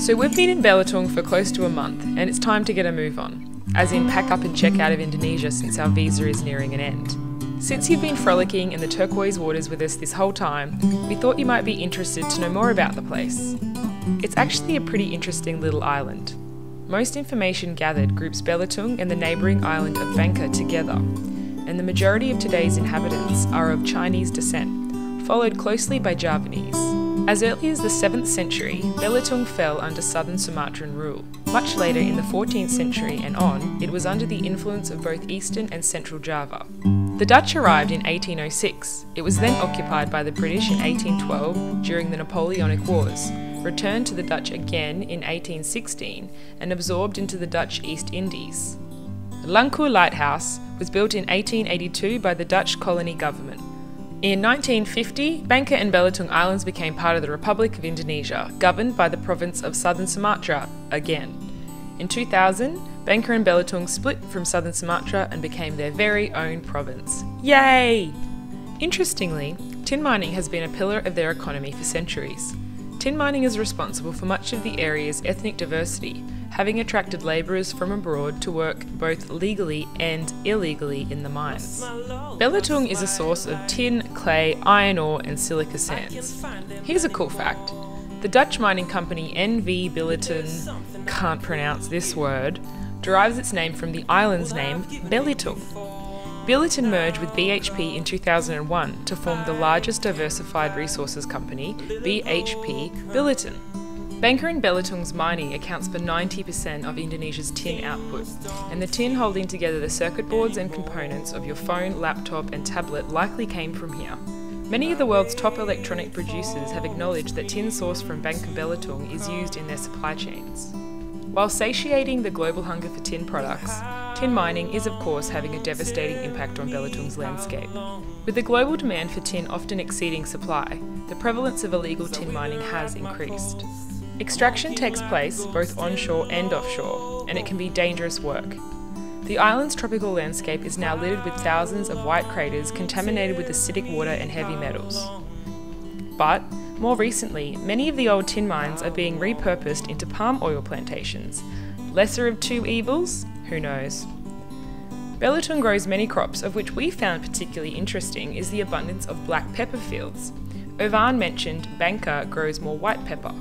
So we've been in Belitung for close to a month, and it's time to get a move on, as in pack up and check out of Indonesia since our visa is nearing an end. Since you've been frolicking in the turquoise waters with us this whole time, we thought you might be interested to know more about the place. It's actually a pretty interesting little island. Most information gathered groups Belitung and the neighbouring island of Bangka together, and the majority of today's inhabitants are of Chinese descent, followed closely by Javanese. As early as the 7th century, Belitung fell under southern Sumatran rule. Much later in the 14th century and on, it was under the influence of both eastern and central Java. The Dutch arrived in 1806. It was then occupied by the British in 1812 during the Napoleonic Wars, returned to the Dutch again in 1816, and absorbed into the Dutch East Indies. Lengkuas Lighthouse was built in 1882 by the Dutch colony government. In 1950, Bangka and Belitung Islands became part of the Republic of Indonesia, governed by the province of Southern Sumatra again. In 2000, Bangka and Belitung split from Southern Sumatra and became their very own province. Yay! Interestingly, tin mining has been a pillar of their economy for centuries. Tin mining is responsible for much of the area's ethnic diversity, having attracted labourers from abroad to work both legally and illegally in the mines. Belitung is a source of tin, clay, iron ore, and silica sands. Here's a cool fact the Dutch mining company NV Billiton, can't pronounce this word, derives its name from the island's name, Belitung. Billiton merged with BHP in 2001 to form the largest diversified resources company, BHP Billiton. Bangka and Belitung's mining accounts for 90% of Indonesia's tin output, and the tin holding together the circuit boards and components of your phone, laptop, and tablet likely came from here. Many of the world's top electronic producers have acknowledged that tin sourced from Bangka Belitung is used in their supply chains. While satiating the global hunger for tin products, tin mining is of course having a devastating impact on Belitung's landscape. With the global demand for tin often exceeding supply, the prevalence of illegal tin mining has increased. Extraction takes place both onshore and offshore, and it can be dangerous work. The island's tropical landscape is now littered with thousands of white craters contaminated with acidic water and heavy metals. But, more recently, many of the old tin mines are being repurposed into palm oil plantations. Lesser of two evils? Who knows? Belitung grows many crops, of which we found particularly interesting is the abundance of black pepper fields. Ovan mentioned Bangka grows more white pepper.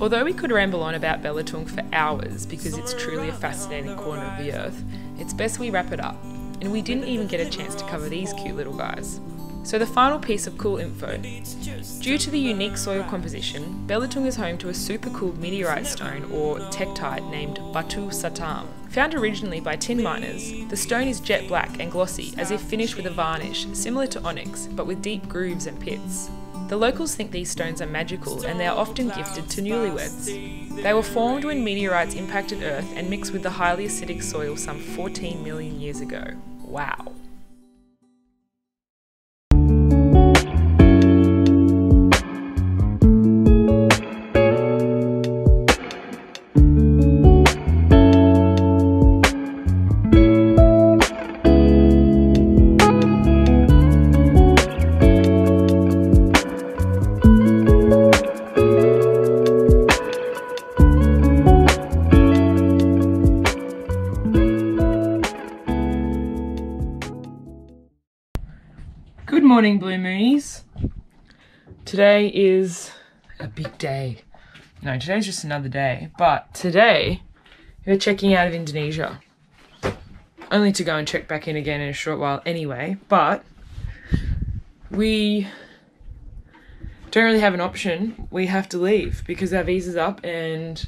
Although we could ramble on about Belitung for hours because it's truly a fascinating corner of the earth, it's best we wrap it up. And we didn't even get a chance to cover these cute little guys. So, the final piece of cool info. Due to the unique soil composition, Belitung is home to a super cool meteorite stone or tektite named Batu Satam. Found originally by tin miners, the stone is jet black and glossy, as if finished with a varnish, similar to onyx, but with deep grooves and pits. The locals think these stones are magical and they are often gifted to newlyweds. They were formed when meteorites impacted Earth and mixed with the highly acidic soil some 14 million years ago. Wow. Morning, Blue Moonies. Today is a big day. No, today's just another day. But today, we're checking out of Indonesia. Only to go and check back in again in a short while anyway. But we don't really have an option. We have to leave because our visa's up and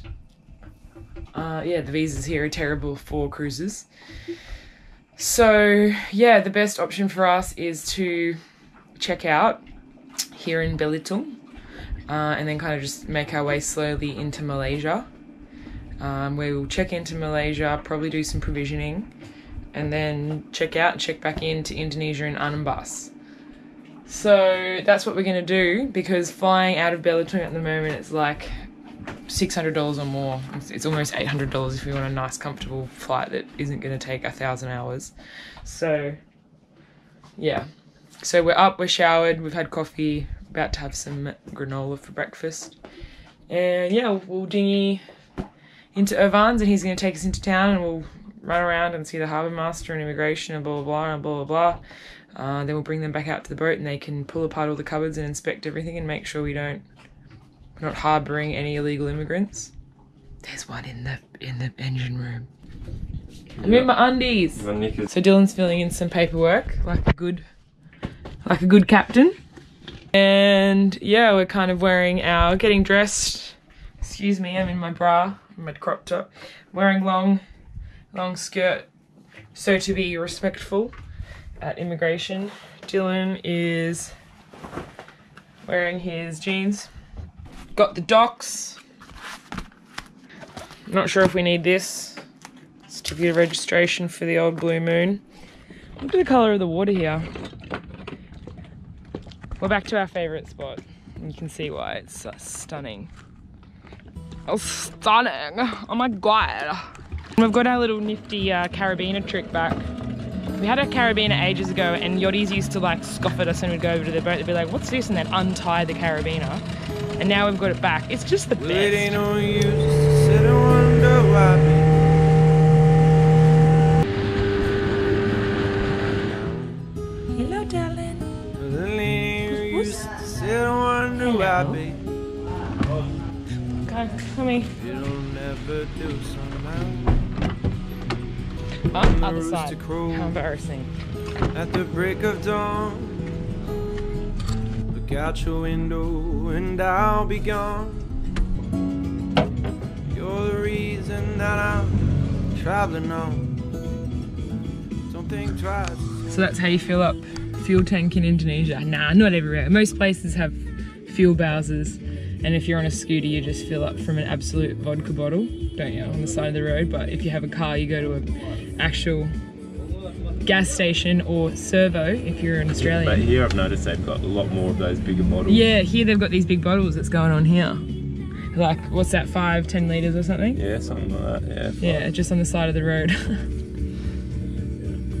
uh, yeah, the visas here are terrible for cruises. So, yeah, the best option for us is to check out here in Belitung uh, and then kind of just make our way slowly into Malaysia. Um, we will check into Malaysia, probably do some provisioning, and then check out and check back into Indonesia and Anambas. So that's what we're going to do because flying out of Belitung at the moment it's like $600 or more. It's, it's almost $800 if we want a nice, comfortable flight that isn't going to take a thousand hours. So, yeah. So we're up, we're showered, we've had coffee, about to have some granola for breakfast. And yeah, we'll, we'll dinghy into Ivan's and he's going to take us into town and we'll run around and see the harbour master and immigration and blah blah blah and blah blah blah. Uh, then we'll bring them back out to the boat and they can pull apart all the cupboards and inspect everything and make sure we don't we're not harbouring any illegal immigrants. There's one in the in the engine room. I'm in my undies. So Dylan's filling in some paperwork like a good like a good captain. And yeah, we're kind of wearing our getting dressed. Excuse me, I'm in my bra, my crop top, wearing long long skirt so to be respectful at immigration. Dylan is wearing his jeans. Got the docs. Not sure if we need this. Certificate of registration for the old Blue Moon. Look at the colour of the water here. We're back to our favourite spot. And you can see why it's uh, stunning. Oh, stunning! Oh my god! We've got our little nifty uh, carabiner trick back. We had a carabiner ages ago, and yachties used to like scoff at us when we'd go over to the boat. They'd be like, "What's this?" and they'd untie the carabiner. And now we've got it back. It's just the Well, best. Why me. Okay, come here. You don't ever do something Oh, other side. How embarrassing. at the break of dawn. Look out your window and I'll be gone. You're the reason that I'm traveling on. Don't think twice. So that's how you fill up fuel tank in Indonesia. Nah, not everywhere. Most places have fuel bowsers, and if you're on a scooter, you just fill up from an absolute vodka bottle, don't you, on the side of the road. But if you have a car, you go to an actual gas station or servo if you're an But Australian. here I've noticed they've got a lot more of those bigger bottles. Yeah, here they've got these big bottles that's going on here. Like, what's that, five, ten litres or something? Yeah, something like that. Yeah. Yeah, just on the side of the road.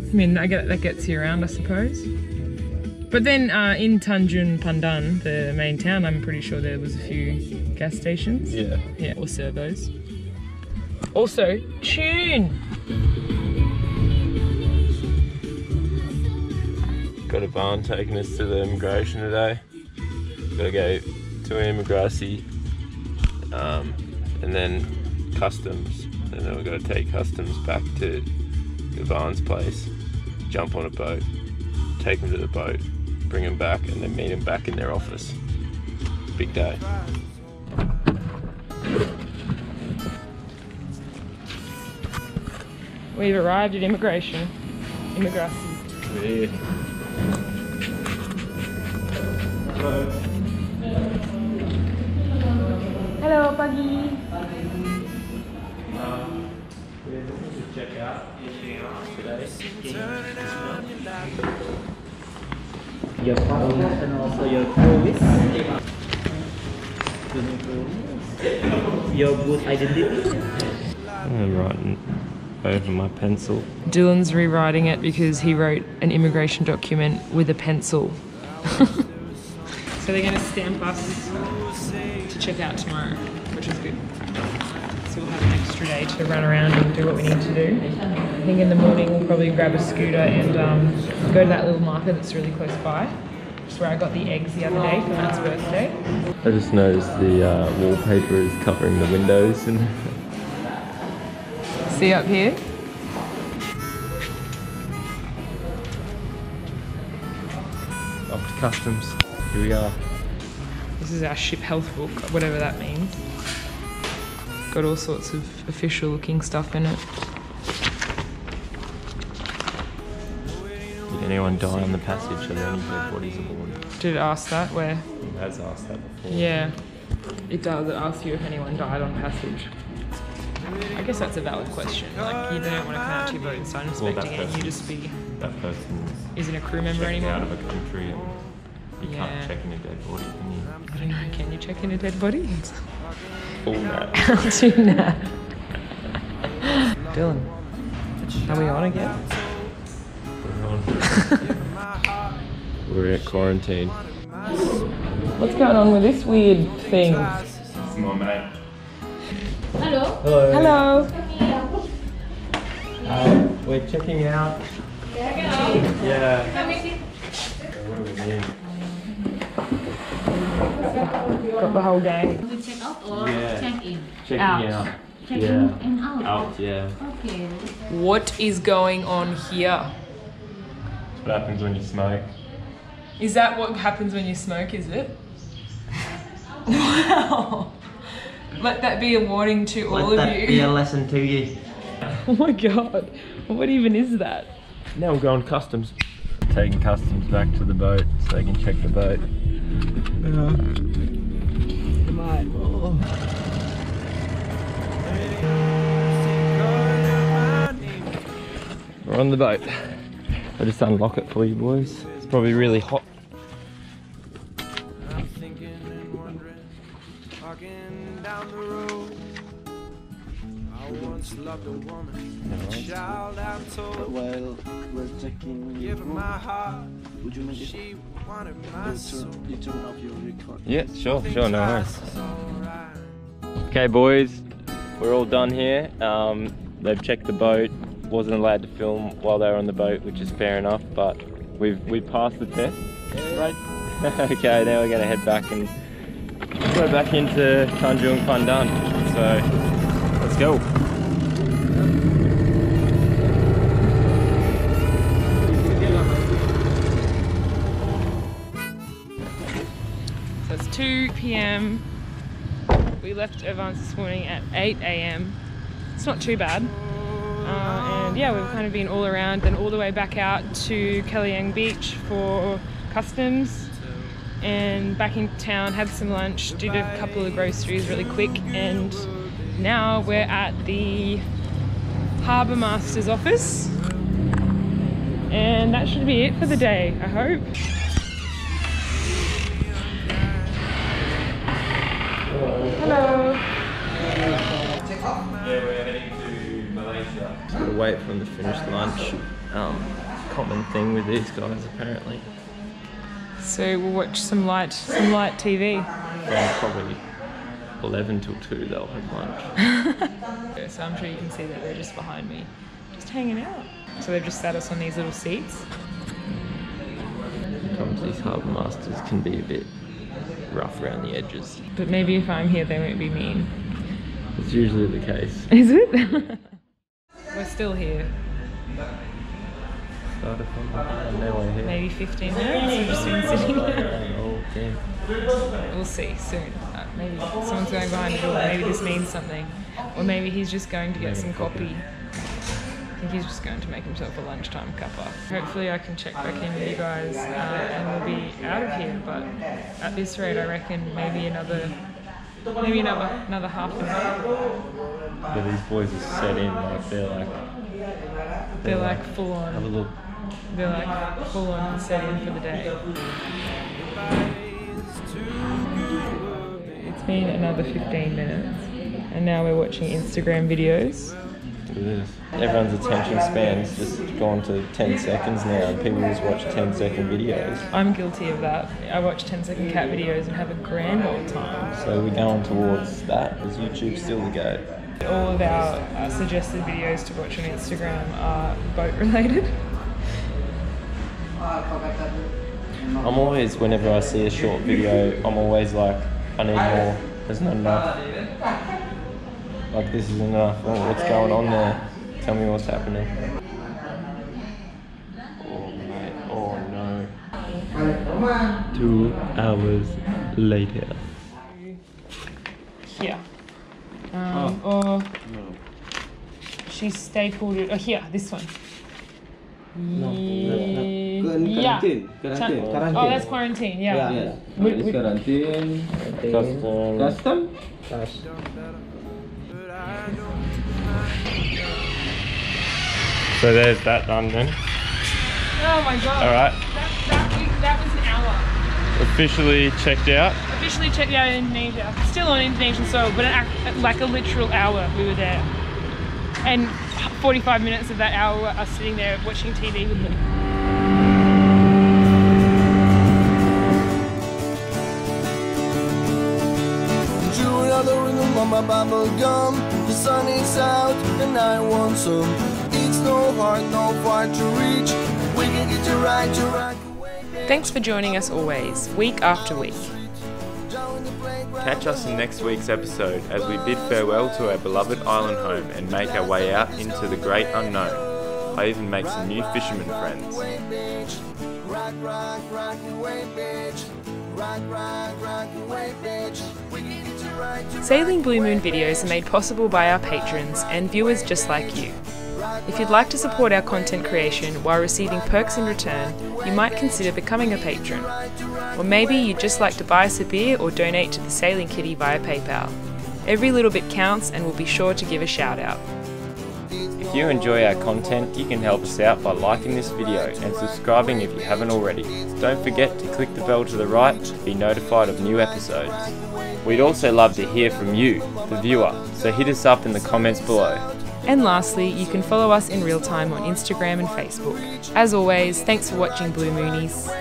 I mean, I get that gets you around, I suppose. But then uh, in Tanjung Pandan, the main town, I'm pretty sure there was a few gas stations. Yeah. Yeah, or servos. Also, tune. Got a barn taking us to the immigration today. Got to go to immigration, um, and then customs, and then we've got to take customs back to Ivan's place, jump on a boat, take them to the boat, bring him back, and then meet him back in their office. Big day. We've arrived at immigration. Immigration. Hello, your passport and also your tourist, your good identity. I'm writing over my pencil. Dylan's rewriting it because he wrote an immigration document with a pencil. so they're going to stamp us to check out tomorrow, which is good. So we'll have an extra day to run around and do what we need to do. I think in the morning we'll probably grab a scooter and um, go to that little market that's really close by. Just where I got the eggs the other day for Matt's birthday. I just noticed the uh, wallpaper is covering the windows and See up here? Up to customs. Here we are. This is our ship health book, whatever that means. Got all sorts of official looking stuff in it. Did anyone die on the passage? Are there any dead bodies aboard? Did it ask that? Where? It has asked that before. Yeah, it does. It asks you if anyone died on passage. I guess that's a valid question. Like, you don't want to come out to your boat and start Well, inspecting it and you just be, That person. isn't a crew member anymore. out of a country and you Yeah. can't check in a dead body, can you? I don't know, can you check in a dead body? Full that. I'll do that. Dylan, are we on again? We're on. We're at quarantine. What's going on with this weird thing? Some more, mate. Hello. Hello. Hello. Uh, we're checking out. Yeah. What do we need? Got the whole gang. We check out or Yeah. check in? Checking Out. out. Check Yeah. in and out. Out, yeah. Okay. What is going on here? What happens when you smoke? Is that what happens when you smoke, is it? Wow. Let that be a warning to all of you. Let that be a lesson to you. Oh my god. What even is that? Now we're going customs. Taking customs back to the boat so they can check the boat. We're on the boat. I just unlock it for you boys. It's probably really hot. You turn off your record? Yeah, sure, sure, no worries. Okay, boys, we're all done here. Um, they've checked the boat. Wasn't allowed to film while they were on the boat, which is fair enough. But we've we passed the test. Right. okay, now we're gonna head back and go back into Tanjung Pandan. So let's go. 2 p.m. We left Ivan's this morning at 8 a.m. It's not too bad. Uh, and yeah, we've kind of been all around and all the way back out to Kelayang Beach for customs and back in town, had some lunch, did a couple of groceries really quick, and now we're at the Harbour Master's office. And that should be it for the day, I hope. Hello. Yeah, we're heading to Malaysia. Just gotta wait for them to finish lunch. Um, common thing with these guys apparently. So we'll watch some light, some light TV. From probably 11 till 2 they'll have lunch. So I'm sure you can see that they're just behind me, just hanging out. So they've just sat us on these little seats. Sometimes these harbour masters can be a bit rough around the edges. But maybe if I'm here, they won't be mean. It's usually the case. Is it? We're still here. Started from here. Maybe 15 minutes. We've just been sitting here. Oh, damn. We'll see soon. Uh, maybe someone's going behind the door. Maybe this means something. Or maybe he's just going to get some coffee. Think he's just going to make himself a lunchtime cuppa. Hopefully I can check back in with you guys uh, and we'll be out of here. But at this rate, I reckon maybe another, maybe another another half an hour. But these boys are set in, like they're like, They're like full on. have a look. They're like full on set in for the day. It's been another 15 minutes, and now we're watching Instagram videos. Look at this. Everyone's attention span's just gone to 10 seconds now, and people just watch 10 second videos. I'm guilty of that. I watch 10 second cat videos and have a grand old time. So we're going towards that. Is YouTube still the go? All of our uh, suggested videos to watch on Instagram are boat related. I'm always, whenever I see a short video, I'm always like, I need more. There's not enough. Like this isn't enough. Oh, what's going on there? Tell me what's happening. Oh mate, oh no. Two hours later. Here. Um, Or she stapled it. Oh, here, this one. Ye- yeah. Quarantine, quarantine, Chan- quarantine. Oh, that's quarantine. Yeah. Yeah, yeah. We- This we- quarantine, Custom. custom. But So there's that done then. Oh my god. All right. That, that, that was an hour. Officially checked out. Officially checked out in Indonesia. Still on Indonesian soil, but an, like a literal hour we were there. And 45 minutes of that hour were us sitting there watching TV with them. Julia, want my bubble gum. The sun is out and I want some. It's no hard, no far to reach. We can get you right to rock away. Thanks for joining us always, week after week. Down the playground. Catch us in next week's episode as we bid farewell to our beloved island home and make our way out into the great unknown. I even make some new fisherman friends. Rock, rock, rock away, bitch. Rock, rock, rock away, bitch. We can get you right to Sailing Blue Moon videos are made possible by our patrons and viewers just like you. If you'd like to support our content creation while receiving perks in return, you might consider becoming a patron. Or maybe you'd just like to buy us a beer or donate to the Sailing Kitty via PayPal. Every little bit counts and we'll be sure to give a shout out. If you enjoy our content, you can help us out by liking this video and subscribing if you haven't already. Don't forget to click the bell to the right to be notified of new episodes. We'd also love to hear from you, the viewer, so hit us up in the comments below. And lastly, you can follow us in real time on Instagram and Facebook. As always, thanks for watching Blue Moonies.